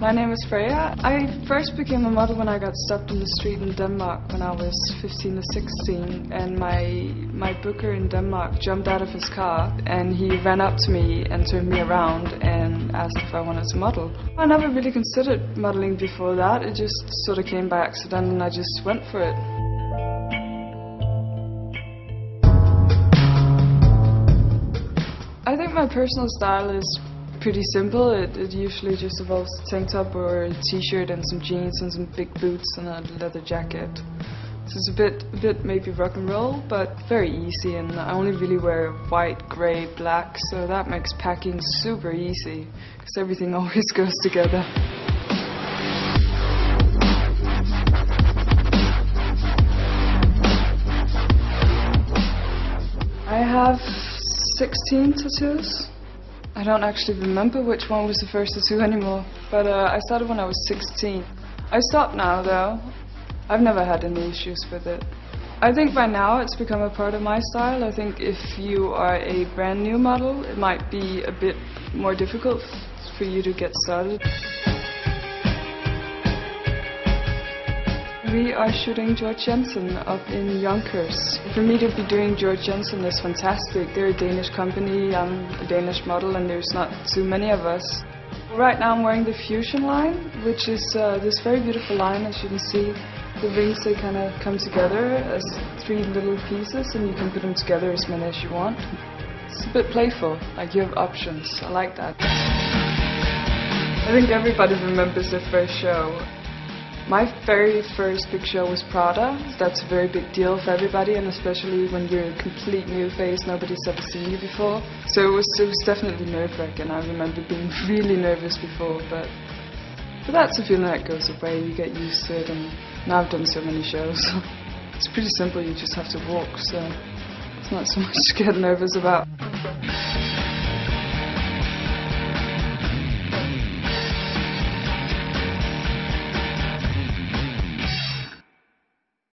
My name is Freja. I first became a model when I got stopped in the street in Denmark when I was 15 or 16 and my my booker in Denmark jumped out of his car and he ran up to me and turned me around and asked if I wanted to model. I never really considered modeling before that. It just sort of came by accident and I just went for it. I think my personal style is pretty simple. It, it usually just involves a tank top or a t-shirt and some jeans and some big boots and a leather jacket. So it's a bit, a bit maybe rock and roll, but very easy. And I only really wear white, grey, black, so that makes packing super easy because everything always goes together. I have 16 tattoos. I don't actually remember which one was the first tattoo anymore, but uh, I started when I was 16. I stopped now though. I've never had any issues with it. I think by now it's become a part of my style. I think if you are a brand new model, it might be a bit more difficult for you to get started. We are shooting Georg Jensen up in Yonkers. For me to be doing Georg Jensen is fantastic. They're a Danish company, I'm a Danish model, and there's not too many of us. Right now I'm wearing the Fusion line, which is uh, this very beautiful line, as you can see. The rings, they kind of come together as three little pieces, and you can put them together as many as you want. It's a bit playful, like you have options. I like that. I think everybody remembers their first show. My very first big show was Prada. That's a very big deal for everybody, and especially when you're a complete new face, nobody's ever seen you before. So it was, it was definitely nerve-wracking. I remember being really nervous before, but but that's a feeling that goes away. You get used to it, and now I've done so many shows. it's pretty simple. You just have to walk, so it's not so much to get nervous about.